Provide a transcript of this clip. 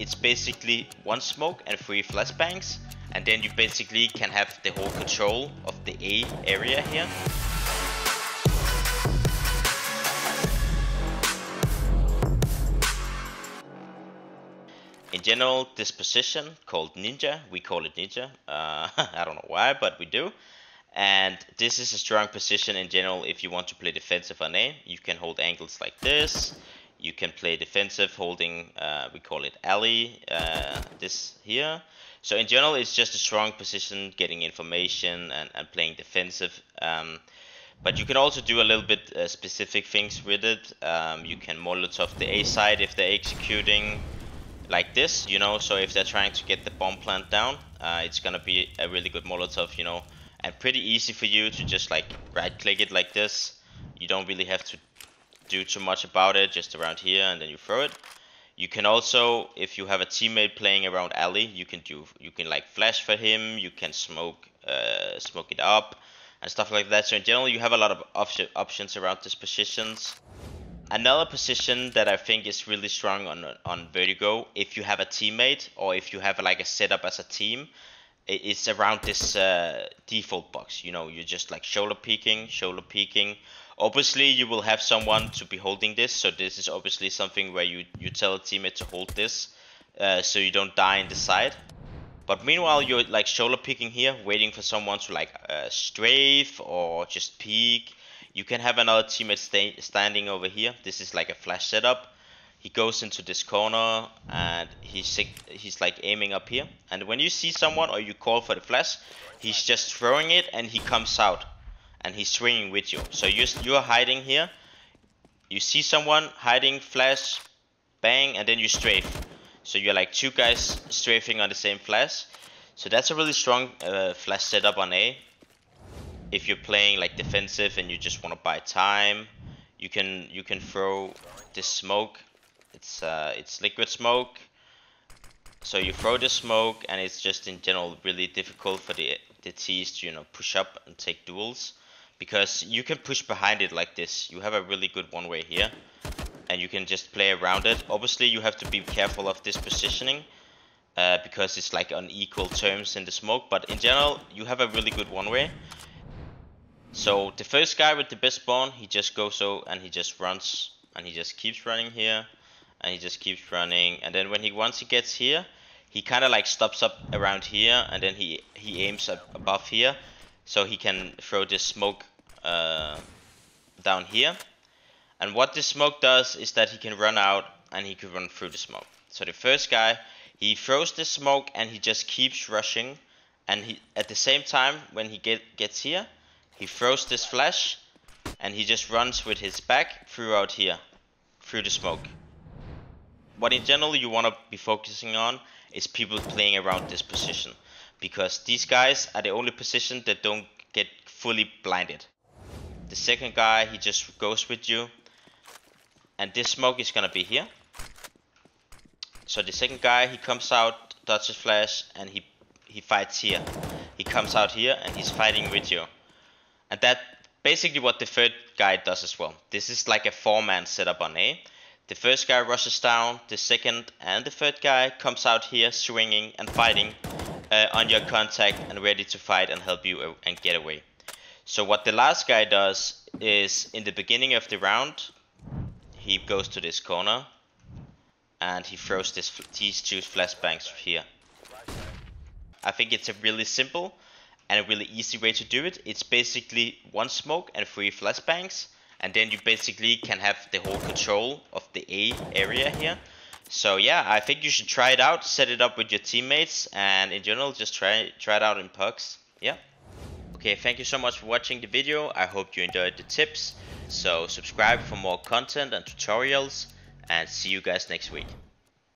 it's basically one smoke and three flashbangs. And then you basically can have the whole control of the A area here. In general, this position called Ninja, we call it Ninja. Uh, I don't know why, but we do. And this is a strong position in general if you want to play defensive on A. You can hold angles like this. You can play defensive holding, uh, we call it alley, uh, this here. So in general, it's just a strong position, getting information and, and playing defensive. Um, but you can also do a little bit uh, specific things with it. Um, you can Molotov the A side if they're executing like this, you know. So if they're trying to get the bomb plant down, uh, it's gonna be a really good Molotov, you know, and pretty easy for you to just like right click it like this. You don't really have to do too much about it, just around here, and then you throw it. You can also, if you have a teammate playing around alley, you can do, you can like flash for him, you can smoke, uh, smoke it up, and stuff like that. So in general, you have a lot of op options around these positions. Another position that I think is really strong on on Vertigo, if you have a teammate or if you have like a setup as a team, it's around this uh, default box. You know, you're just like shoulder peeking, shoulder peeking. Obviously, you will have someone to be holding this, so this is obviously something where you you tell a teammate to hold this, uh, so you don't die in the side. But meanwhile, you're like shoulder peeking here, waiting for someone to like uh, strafe or just peek. You can have another teammate stay, standing over here. This is like a flash setup he goes into this corner and he's he's like aiming up here and when you see someone or you call for the flash he's just throwing it and he comes out and he's swinging with you. So you're, you're hiding here. You see someone hiding flash bang and then you strafe. So you're like two guys strafing on the same flash. So that's a really strong uh, flash setup on A. If you're playing like defensive and you just want to buy time you can you can throw this smoke. It's uh, it's liquid smoke. So you throw the smoke and it's just in general really difficult for the, the T's to, you know, push up and take duels. Because you can push behind it like this. You have a really good one way here. And you can just play around it. Obviously you have to be careful of this positioning. Uh, because it's like on equal terms in the smoke. But in general, you have a really good one way. So the first guy with the best spawn, he just goes so and he just runs and he just keeps running here and he just keeps running and then when he once he gets here he kind of like stops up around here and then he he aims up above here so he can throw this smoke uh, down here. And what this smoke does is that he can run out and he can run through the smoke. So the first guy he throws the smoke and he just keeps rushing. And he at the same time when he get gets here he throws this flash and he just runs with his back throughout here through the smoke. What in general you want to be focusing on is people playing around this position because these guys are the only position that don't get fully blinded. The second guy, he just goes with you and this smoke is gonna be here. So the second guy, he comes out, dodges flash and he, he fights here. He comes out here and he's fighting with you. And that basically what the third guy does as well. This is like a four-man setup on A. The first guy rushes down, the second and the third guy comes out here swinging and fighting uh, on your contact and ready to fight and help you and get away. So what the last guy does is in the beginning of the round, he goes to this corner and he throws this, these two flashbangs here. I think it's a really simple and a really easy way to do it. It's basically one smoke and three flashbangs and then you basically can have the whole control of the A area here. So yeah, I think you should try it out, set it up with your teammates, and in general, just try, try it out in pugs. Yeah. Okay, thank you so much for watching the video. I hope you enjoyed the tips. So subscribe for more content and tutorials, and see you guys next week.